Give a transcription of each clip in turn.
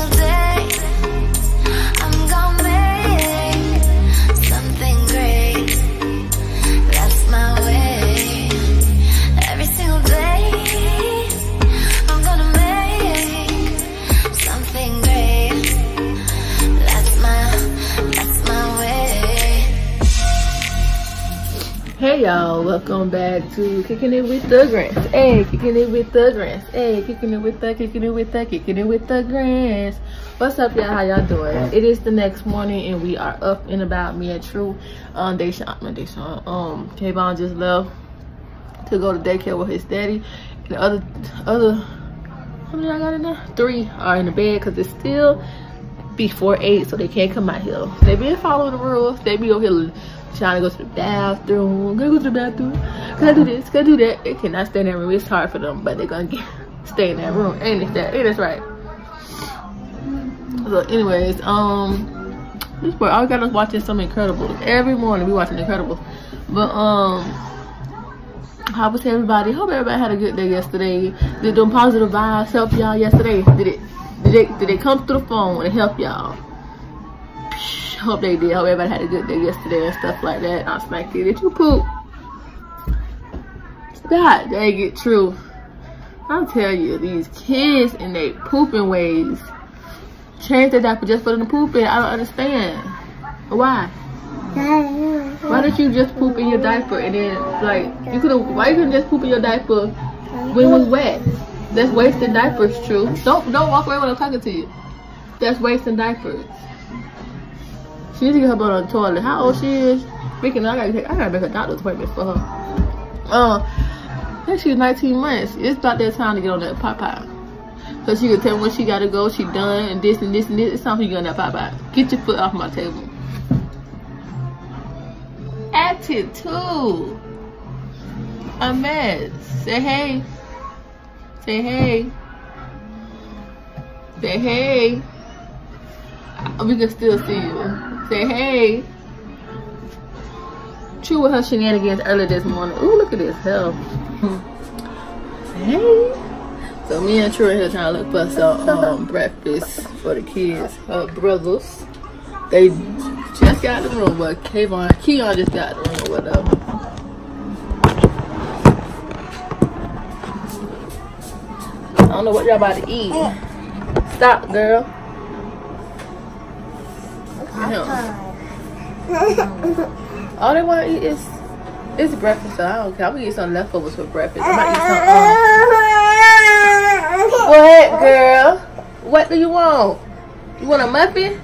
single day, Hey y'all, welcome back to Kicking It with the Grants. Hey, kicking it with the Grants. Hey, kicking it with the, kicking it with the, kicking it with the Grants. What's up, y'all? How y'all doing? It is the next morning and we are up and about. Me and True, um, Deshaun, not Deshaun, um, Kayvon just left to go to daycare with his daddy. And the other, other, how many I got in there? Three are in the bed because it's still before eight, so they can't come out here. They been following the rules. They be over here trying to go to the bathroom. Gotta go to the bathroom. Gotta do this. Gotta do that. They cannot stay in that room. It's hard for them, but they're gonna get, stay in that room. Ain't it that? Ain't that's right? So, anyways, um, this boy, we got us watching some Incredibles every morning. We watching Incredibles, but um. How was everybody? Hope everybody had a good day yesterday. Did them positive vibes help y'all yesterday? Did it? Did they? Did come through the phone and help y'all? Hope they did. Hope everybody had a good day yesterday and stuff like that. I smacked you. Did you poop? God dang it, True. I'll tell you, these kids and they pooping ways. Change their diaper just for them to poop in. I don't understand. Why? Why did you just poop in your diaper and then like you could have? Why you couldn't just poop in your diaper when it was wet? That's wasting diapers, True. Don't don't walk away when I'm talking to you. That's wasting diapers. She needs to get her butt on the toilet. How old she is? Speaking, I gotta take, I gotta make a doctor's appointment for her. Uh, I think she's 19 months. It's about that time to get on that Popeye. Cause she can tell when she gotta go, she done, and this and this and this. It's time for you get on that Popeye. Get your foot off my table. Attitude. A mess. Say hey. Say hey. Say hey. We can still see you. Say hey. True with her shenanigans earlier this morning. Ooh, look at this hell. hey. So me and True are here trying to look for some um, breakfast for the kids. Her brothers. They just got the room, but Kayvon, Keon just got the room whatever. I don't know what y'all about to eat. Stop, girl. All they want to eat is it's breakfast. So I don't care. I'm gonna get some leftovers for breakfast. I might eat some. Um, what, girl? What do you want? You want a muffin?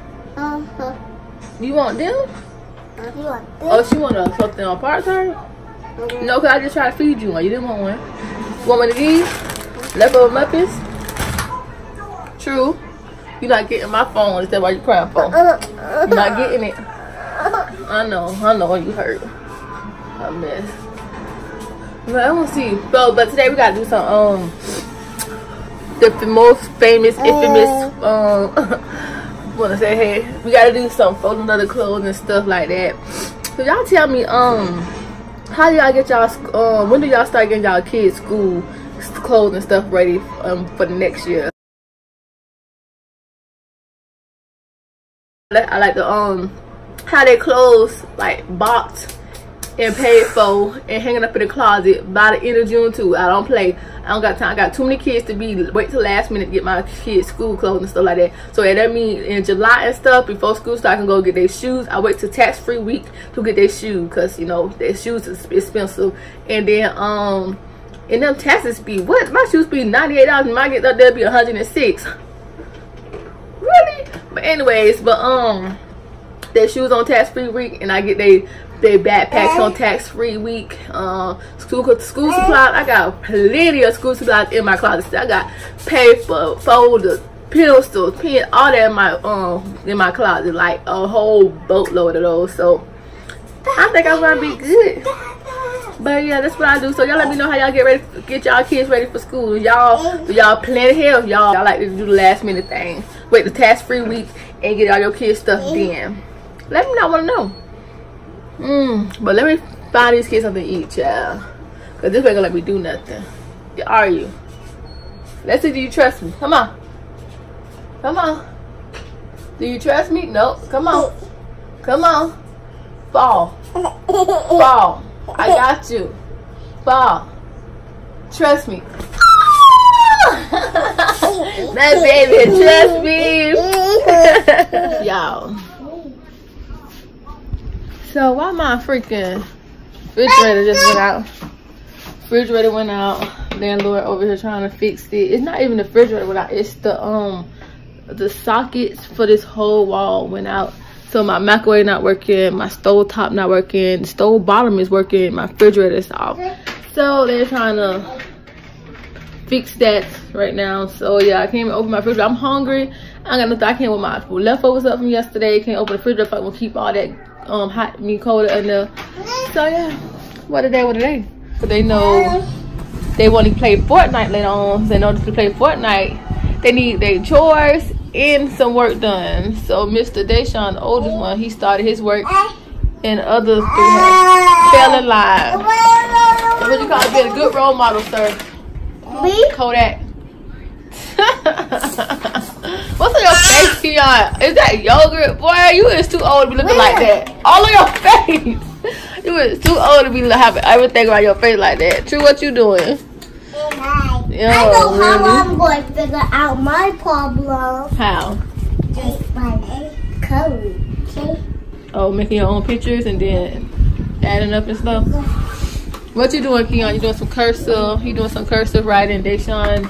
You want them? Oh, she want a, something on part time? No, cause I just tried to feed you one. You didn't want one. You want one of these? Leftover muffins? True. You're not getting my phone instead why you crying for? You not getting it. I know, I know you hurt. I miss. But I want to see. So, but today we gotta do some um the most famous, infamous um. wanna say hey, we gotta do some folding of the clothes and stuff like that. So y'all tell me um how do y'all get y'all um when do y'all start getting y'all kids school clothes and stuff ready um for the next year? I like- I like the um how they clothes like boxed and paid for and hanging up in the closet by the end of June too. I don't play. I don't got time. I got too many kids to be wait till last minute to get my kids school clothes and stuff like that. So yeah, that means in July and stuff before school starts, I can go get their shoes. I wait till tax free week to get their shoes because you know their shoes is expensive. And then um and them taxes be what my shoes be ninety eight dollars. My get up there be one hundred and six. Really? But anyways, but um their shoes on tax free week and I get they they backpacks on tax free week. Uh, school school supplies. I got plenty of school supplies in my closet. I got paper, folders, pencils, pen, all that in my um in my closet, like a whole boatload of those. So I think I'm gonna be good. But yeah, that's what I do. So y'all let me know how y'all get ready, get y'all kids ready for school. Y'all, y'all plan ahead? Y'all, y'all like to do the last minute thing. Wait the tax free week and get all your kids stuff then. Let me know. I want to know. Mm, but let me find these kids something to eat, child. Cause this ain't gonna let me do nothing. Are you? Let's see. Do you trust me? Come on. Come on. Do you trust me? Nope. Come on. Come on. Fall. Fall. I got you. Fall. Trust me. that baby, trust me. Y'all. So why my freaking refrigerator just went out? Refrigerator went out. Landlord over here trying to fix it. It's not even the refrigerator went out. It's the um the sockets for this whole wall went out. So my microwave not working, my stove top not working, stove bottom is working, my refrigerator is off. So they're trying to fix that right now. So yeah, I can't even open my fridge. I'm hungry. I got nothing. I can't with my leftovers up from yesterday. Can't open the fridge if I will keep all that um hot meat cold in there. So yeah, what a day, what a day. But they know they want to play Fortnite later on. So in order to play Fortnite, they need their chores and some work done. So Mr. Deshaun, the oldest one, he started his work and others fell in line. What you call it? Being a good role model, sir. Me? Kodak. What's on your face, ah! Keon? Is that yogurt? Boy, you is too old to be looking like that. All on your face. You is too old to be having everything around your face like that. True, what you doing? Oh Yo, I know how really? I'm going to figure out my problem. How? Just by code. Okay? Oh, making your own pictures and then adding up and stuff. What you doing, Keon? You doing some cursive? You doing some cursive writing? Deshaun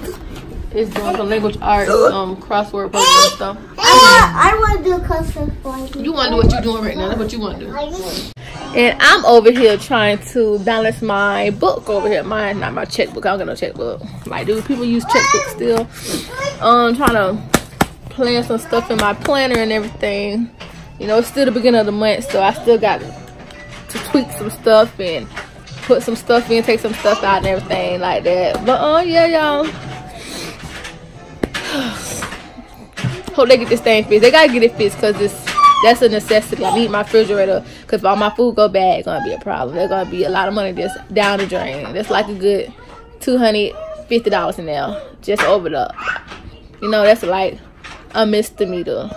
is doing some language arts, um, crossword puzzle and stuff. I, I want to do custom for you. You want to do what you're doing right now. That's what you want to do. And I'm over here trying to balance my book over here. Mine, not my checkbook. I don't got no checkbook. Like, do people use checkbooks still? Um, trying to plan some stuff in my planner and everything. You know, it's still the beginning of the month, so I still got to tweak some stuff and put some stuff in, take some stuff out and everything like that. But, uh, yeah, y'all. Hope they get this thing fixed. They gotta get it fixed because it's that's a necessity. I need my refrigerator because if all my food go bad, it's gonna be a problem. There's gonna be a lot of money just down the drain. That's like a good two hundred fifty dollars in there, just over the. You know, that's like a misdemeanor.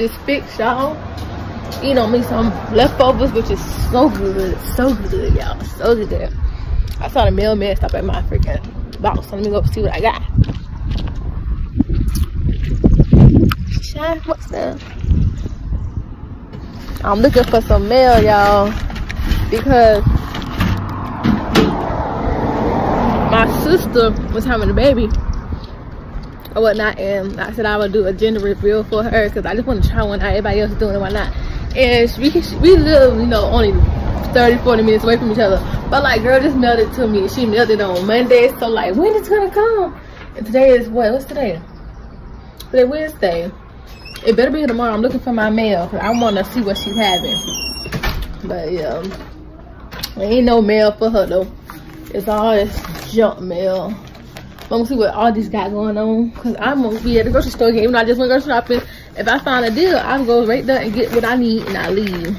Is fixed, y'all eat on me some leftovers, which is so good, so good, y'all, so good. I saw the mailman stop at my freaking box. Let me go see what I got. What's that? I'm looking for some mail, y'all, because my sister was having a baby or whatnot, and I said I would do a gender reveal for her because I just want to try one out. Everybody else is doing it, why not? and we we live you know only 30 40 minutes away from each other. But like girl just mailed it to me. She mailed it on monday so like when it's gonna come? And today is what what's today? Today wednesday. It better be here tomorrow. I'm looking for my mail because i want to see what she's having. But yeah. There ain't no mail for her though. It's all this junk mail gonna see what all these got going on because I'm gonna be at the grocery store again. Even though I just went grocery shopping, if I find a deal, I'll go right there and get what I need and I leave.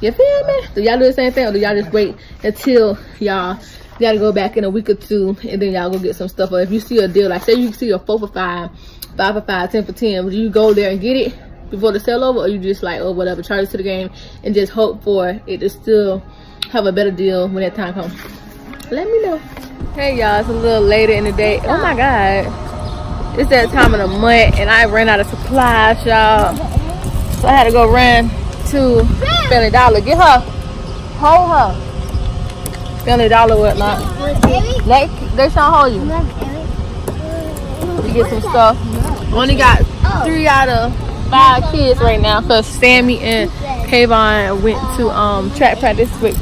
You feel me? Do y'all do the same thing or do y'all just wait until y'all gotta go back in a week or two and then y'all go get some stuff? Or if you see a deal, like say you see a four for five, five for five, ten for ten, would you go there and get it before the sale over or you just like, oh whatever, charge it to the game and just hope for it to still have a better deal when that time comes? Let me know. Hey y'all, it's a little later in the day. Oh my god. It's that time of the month and I ran out of supplies, y'all. So I had to go run to Family Dollar. Get her. Hold her. Family Dollar whatnot. Let they trying to hold you. We get some stuff. Only got three out of five kids right now Sammy and Kayvon went to um track practice with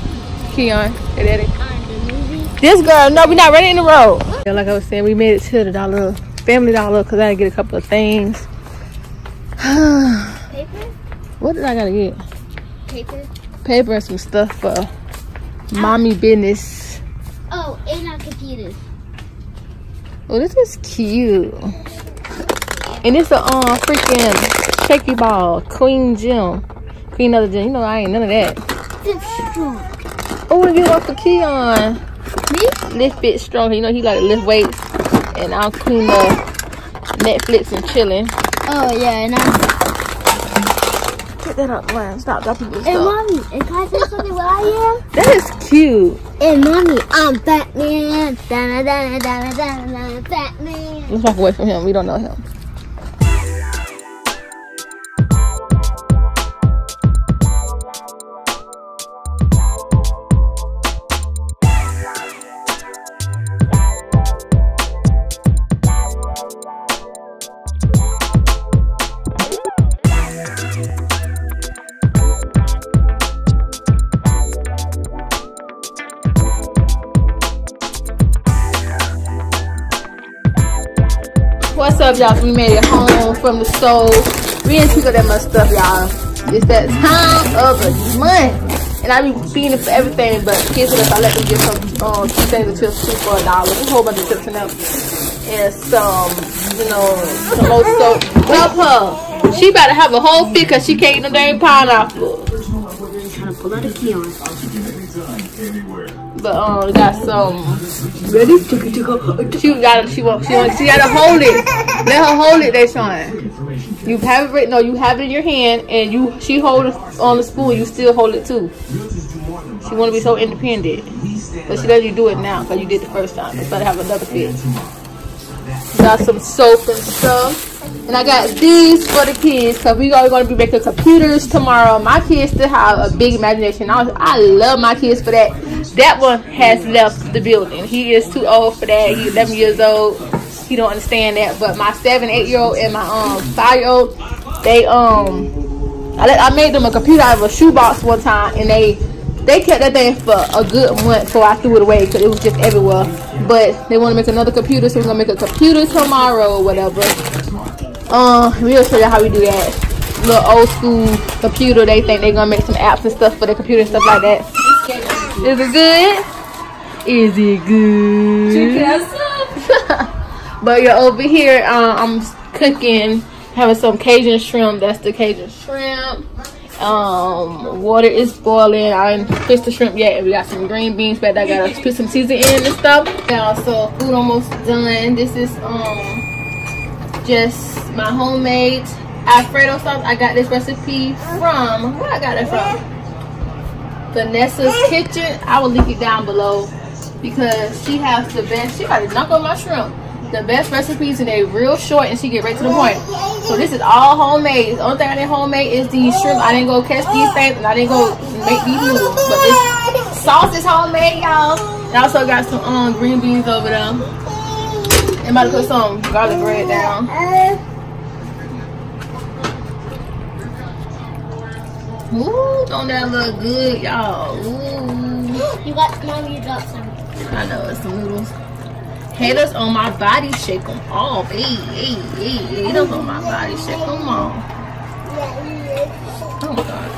Keon and Eddie. This girl, no, we're not ready in the road. Yeah, like I was saying, we made it to the dollar, family dollar, because I gotta get a couple of things. Paper? what did I gotta get? Paper? Paper and some stuff for mommy business. Oh, and our computers. Oh, this is cute. And it's a um freaking shaky ball, queen gym, queen of the gym. You know I ain't none of that. It's strong. Oh, and get one for Keon. Me? Lift fit strong. You know he like to lift weights, and I'll clean of Netflix and chilling. Oh yeah, and I'm. Get that up, man. Stop dropping this And stuff. mommy, and can I tell something what I That is cute. am? And mommy, I'm Batman. Da da da da da da da Batman. Let's walk away from him. We don't know him. What's up, y'all? We made it home from the stove. We didn't pick up that much stuff, y'all. It's that time of the month. And I be feeding for everything, but kids us, I let them get some um, two things of chips too for a dollar. A whole bunch of chips in them. And some, you know, some more soap. Help her. She about to have a whole fit because she can't eat no damn pineapple. Trying to pull out a key on. But um, we got some. Ready? She got she want she want she gotta hold it. Let her hold it, they showing. You have it right no, you have it in your hand and you she hold it on the spoon, you still hold it too. She wanna be so independent. But she let you do it now because you did the first time. It's better have another fit. Got some soap and stuff. And I got these for the kids because we are going to be making computers tomorrow. My kids still have a big imagination. I, was, I love my kids for that. That one has left the building. He is too old for that. He's 11 years old. He don't understand that. But my seven, eight year old and my um five year old, they um, I, let, I made them a computer out of a shoebox one time, and they they kept that thing for a good month before I threw it away because it was just everywhere. But they want to make another computer, so we're gonna make a computer tomorrow or whatever. Um, we'll show you how we do that. Little old school computer. They think they're gonna make some apps and stuff for the computer and stuff like that. Is it good? Is it good? but you're over here. Uh, I'm cooking, having some Cajun shrimp. That's the Cajun shrimp. Um, water is boiling. I didn't the shrimp yet. And we got some green beans, but I gotta put some seasoning in and stuff. Now, so food almost done. This is um just my homemade Alfredo sauce. I got this recipe from where I got it from. Vanessa's Kitchen. I will link it down below because she has the best. She got on my shrimp. The best recipes and they real short and she get right to the point. So this is all homemade. The only thing I didn't homemade is these shrimp. I didn't go catch these things and I didn't go make these noodles. But this sauce is homemade, y'all. I also got some um, green beans over there. I'm about to put some garlic bread down. Ooh, don't that look good, y'all? Ooh. You got mommy, you got some. I know it's some noodles. Haters on my body, shake them off. Hey, hey, hey, haters on my body, shake them off. Oh my god.